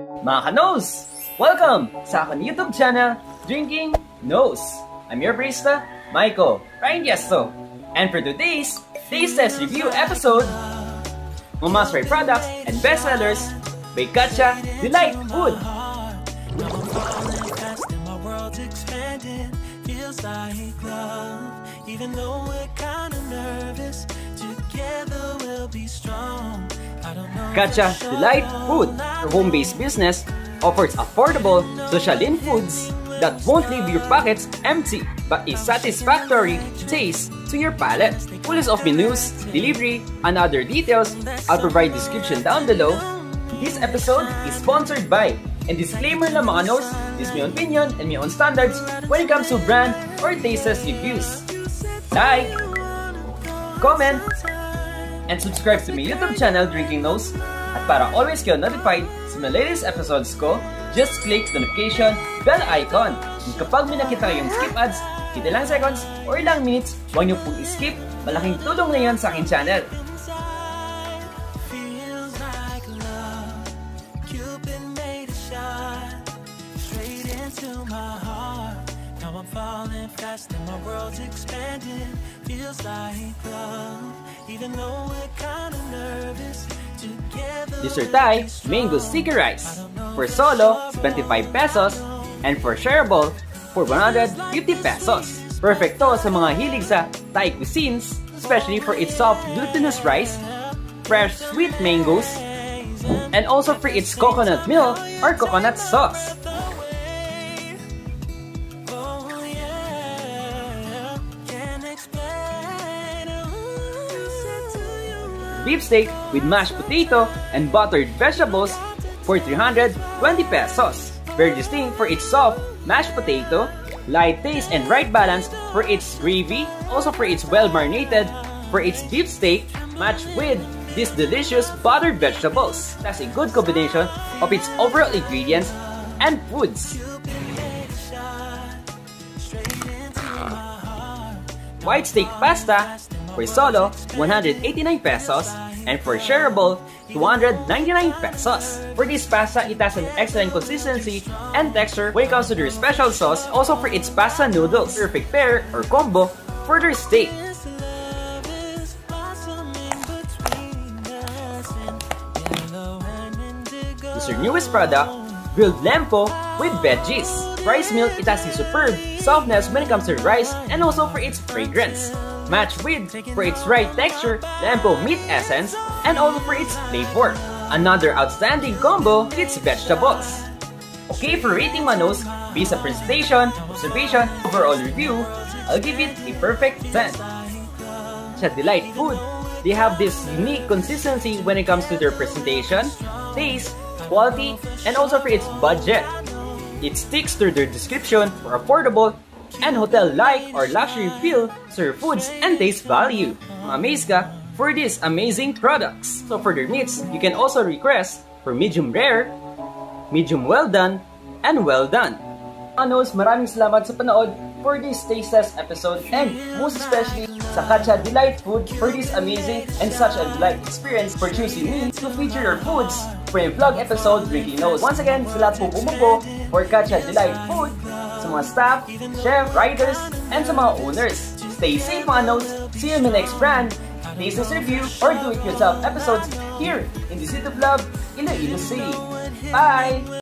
Mga ka-nose! Welcome sa aking YouTube channel, Drinking Nose. I'm your barista, Michael Ryan Yesto. And for today's Taste Test Review episode, mga must-try products and bestsellers by Kacha Delight Food. feels like love Even though we're kinda nervous Together we'll be strong I don't know Kacha Delight Food, her home-based business, offers affordable, sosyalin foods that won't leave your pockets empty but a satisfactory taste to your palate. Full list of menus, delivery, and other details, I'll provide description down below. This episode is sponsored by and disclaimer na mga notes, this is my opinion and my own standards when it comes to brand or tastes reviews. Like, comment, and subscribe to my YouTube channel, Drinking Nose. At para always kayo notified sa mga latest episodes ko, just click the notification bell icon. And kapag may nakita kayong skip ads, kita lang seconds or ilang minutes, huwag niyo pong skip. Malaking tulong na sa aking channel. Now I'm falling fast and my world's expanding Feels like love Even though we're kinda nervous Together Dessert Thai, mango sticky rice. For solo, 75 pesos. And for shareable, for 150 pesos. Perfect to sa mga hilig sa Thai cuisines, especially for its soft glutinous rice, fresh sweet mangoes, and also for its coconut milk or coconut sauce. Beef steak with mashed potato and buttered vegetables for 320 pesos. Very distinct for its soft mashed potato, light taste and right balance for its gravy, also for its well marinated, for its beef steak matched with these delicious buttered vegetables. That's a good combination of its overall ingredients and foods. White steak pasta for solo 189 pesos and for shareable 299 pesos. For this pasta, it has an excellent consistency and texture when it comes to their special sauce, also for its pasta noodles. Perfect pair or combo for their steak. This is your newest product, grilled liempo with veggies. Rice milk, it has a superb softness when it comes to rice and also for its fragrance. Matched with, for its right texture, liempo meat essence, and also for its flavor. Another outstanding combo, its vegetables. Okay, for rating manos, based on presentation, observation, overall review, I'll give it a perfect 10. Sa Delight Food, they have this unique consistency when it comes to their presentation, taste, quality, and also for its budget. It sticks to their description for affordable and hotel-like or luxury feel serve foods and taste value. Amaze ka for these amazing products. So for their meats, you can also request for medium rare, medium well done, and well done. Anos, maraming salamat sa panood for this taste test episode and most especially sa Kacha Delight Food for this amazing and such a delight experience for choosing me to feature your foods for a vlog episode Drinking Nose. Once again, lahat po bumubo for Kacha Delight Food, mga staff, chef, writers, and sa mga owners. Stay safe mga notes. See you in the next brand, business review, or do-it-yourself episodes here in the City Vlog, Iloilo City. Bye!